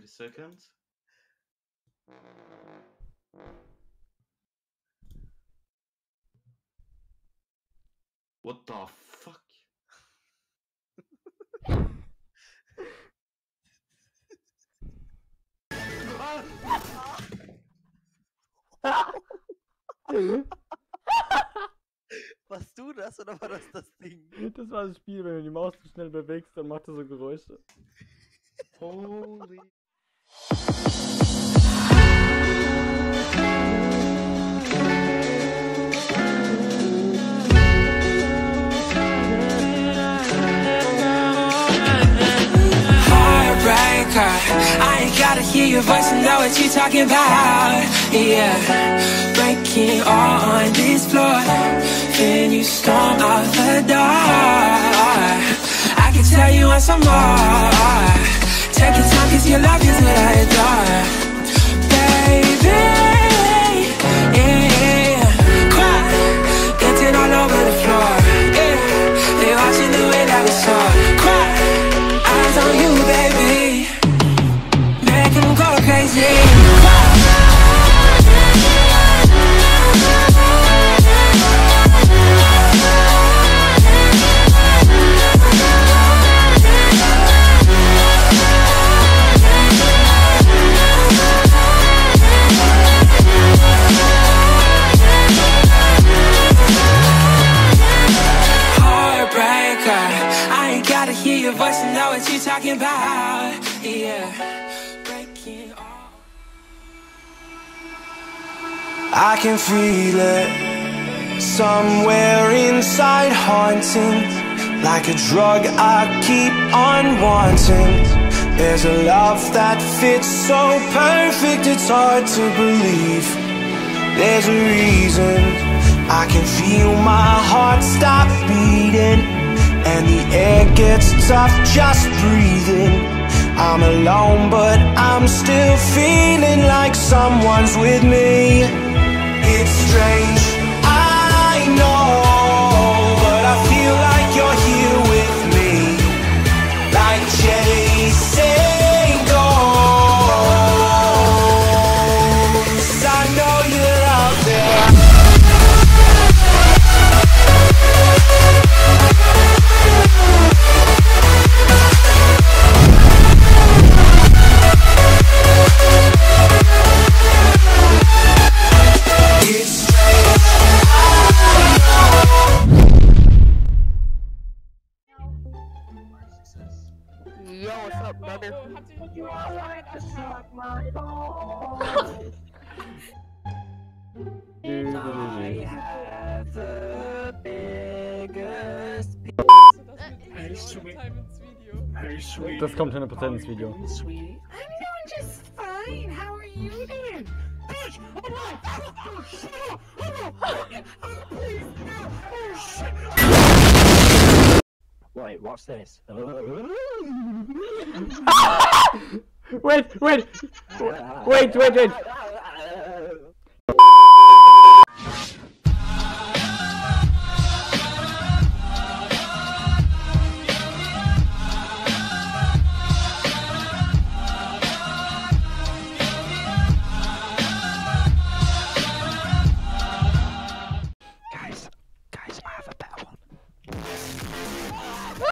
Wait a second. What the fuck? Warst du das oder war das das Ding? Das war das Spiel, wenn du die Maus zu schnell bewegst, dann macht er so Geräusche. Holy. I ain't gotta hear your voice and know what you talking about. Yeah, breaking all on this floor. Then you storm out the door. I can tell you want some more. Take your time, cause your love is what I Yeah. I can feel it somewhere inside, haunting like a drug. I keep on wanting. There's a love that fits so perfect, it's hard to believe. There's a reason I can feel my heart stop beating, and the air gets tough just breathing. I'm alone, but I'm still feeling like someone's with me. It's strange, Das kommt in ein Potenzvideo. Wait, what's this? wait, wait, wait, wait, wait.